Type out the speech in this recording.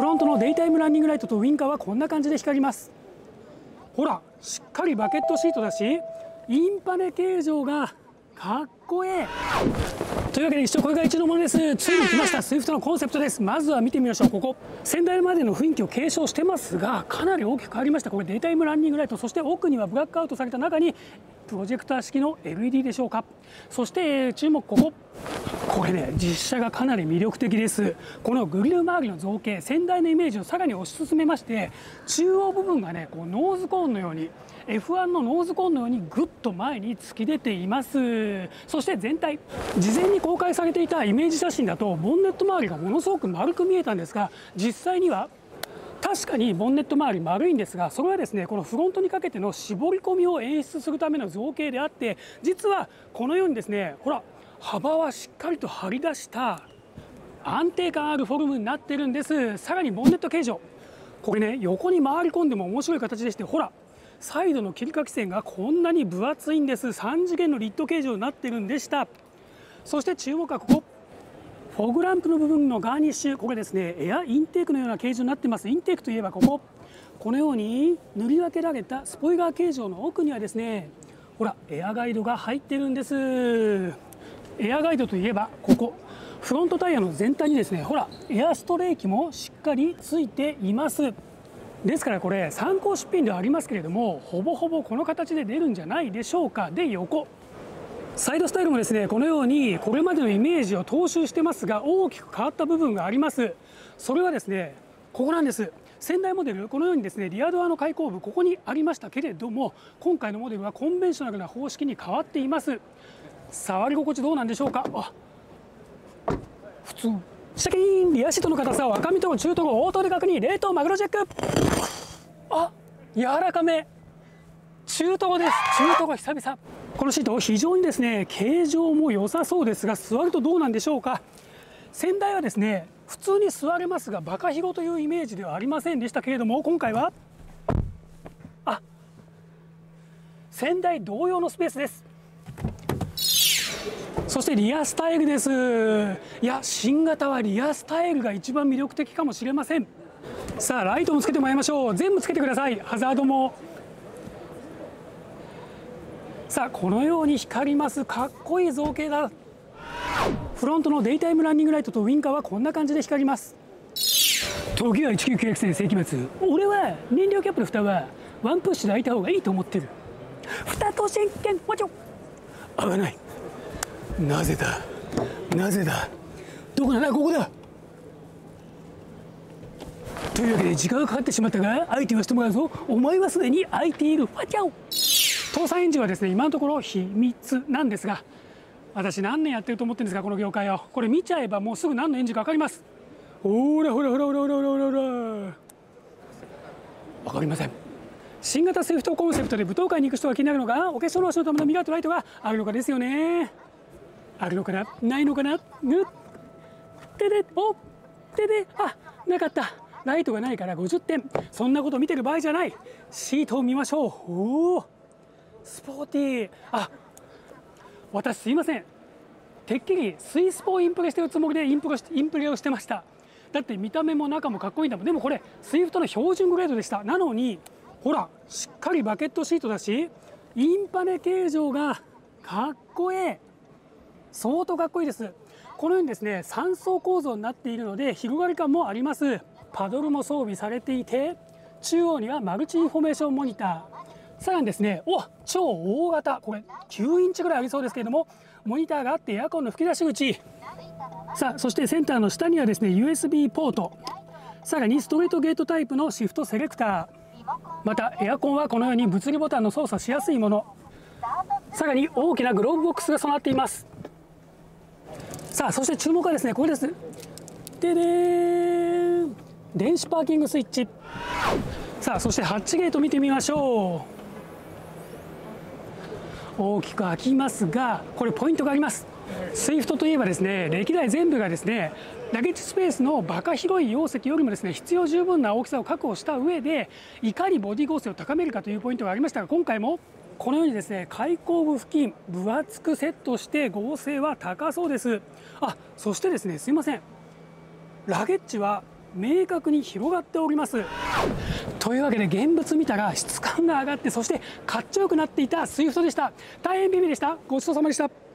フロントのデイタイムランニングライトとウインカーはこんな感じで光ります。ほらしっかりバケットシートだしインパネ形状がかっこええというわけで一応これが一のものです。ついに来ました。スイフトのコンセプトです。まずは見てみましょう。ここ。先代までの雰囲気を継承してますがかなり大きく変わりました。これデイタイムランニングライト。そして奥にはブラックアウトされた中にプロジェクター式の LED でしょうか？そして注目ここ。これね実車がかなり魅力的です。このグリル周りの造形先代のイメージをさらに推し進めまして中央部分がねこうノーズコーンのように F1 のノーズコーンのようにぐっと前に突き出ています。そして全体。事前に公開されていたイメージ写真だとボンネット周りがものすごく丸く見えたんですが実際には確かにボンネット周り丸いんですがそれはですねこのフロントにかけての絞り込みを演出するための造形であって実はこのようにですねほら幅はしっかりと張り出した安定感あるフォルムになってるんです。さらにボンネット形状。これね横に回り込んでも面白い形でしてほらサイドの切り欠き線がこんなに分厚いんです。3次元のリット形状になってるんでした。そして注目はここ。フォグランプの部分のガーニッシュこれですねエアインテークのような形状になってます。インテークといえばここ。このように塗り分けられたスポイラー形状の奥にはですねほらエアガイドが入ってるんです。エアガイドといえばここ。フロントタイヤの全体にですねほらエアストレーキもしっかりついています。ですからこれ参考出品ではありますけれどもほぼほぼこの形で出るんじゃないでしょうか。で横。サイドスタイルもですねこのようにこれまでのイメージを踏襲してますが大きく変わった部分があります。それはですねここなんです。先代モデルこのようにですねリアドアの開口部ここにありましたけれども今回のモデルはコンベンショナルな方式に変わっています。触り心地どうなんでしょうか？あ普通。シャキーンリアシートの硬さは赤身と中トロ応答で確認冷凍マグロチェックあ柔らかめ中トロです中トロ久々このシート非常にですね形状も良さそうですが座るとどうなんでしょうか？先代はですね普通に座れますがバカ広というイメージではありませんでしたけれども今回はあ先代同様のスペースです。そしてリアスタイルです。いや新型はリアスタイルが一番魅力的かもしれません。さあライトもつけてもらいましょう。全部つけてください。ハザードもさあこのように光りますかっこいい造形だ。フロントのデイタイムランニングライトとウインカーはこんな感じで光ります。時は1996年世紀末俺は燃料キャップの蓋はワンプッシュで開いた方がいいと思ってる。蓋と真剣もちろん。合わない。なぜだ？なぜだ？どこだ？なここだ。というわけで時間がかかってしまったが相手はしてもらうぞ。お前はすでに空いている。ファチャオ搭載エンジンはですね今のところ秘密なんですが私何年やってると思ってるんですかこの業界を。これ見ちゃえばもうすぐ何のエンジンか分かります。ほらほらほらほらほらほらほら分かりません。新型セフトコンセプトで舞踏会に行く人が気になるのがお化粧の足のためのミラーとライトがあるのかですよね。あるのかな？ないのかな？ぬってでおってであなかった。ライトがないから50点。そんなこと見てる場合じゃない。シートを見ましょう。おおスポーティー。あ私すいません。てっきりスイスポをインプレしてるつもりでインプレインプレをしてました。だって見た目も中もかっこいいんだもん。でもこれスイフトの標準グレードでした。なのにほらしっかりバケットシートだしインパネ形状がかっこええ。相当かっこいいです。このようにですね3層構造になっているので広がり感もあります。パドルも装備されていて中央にはマルチインフォメーションモニター。さらにですねお超大型これ9インチぐらいありそうですけれどもモニターがあってエアコンの吹き出し口。さあそしてセンターの下にはですね USB ポート。さらにストレートゲートタイプのシフトセレクター。またエアコンはこのように物理ボタンの操作しやすいもの。さらに大きなグローブボックスが備わっています。さあそして注目はですねこれです。でで電子パーキングスイッチ。さあそしてハッチゲート見てみましょう。大きく開きますがこれポイントがあります。スイフトといえばですね歴代全部がですねラゲッジスペースのバカ広い容積よりもですね必要十分な大きさを確保した上でいかにボディ剛性を高めるかというポイントがありましたが今回もこのようにですね開口部付近分厚くセットして剛性は高そうです。あそしてですねすいません。ラゲッジは明確に広がっております。というわけで現物見たら質感が上がってそしてかっちょよくなっていたスイフトでした。大変美味でした。ごちそうさまでした。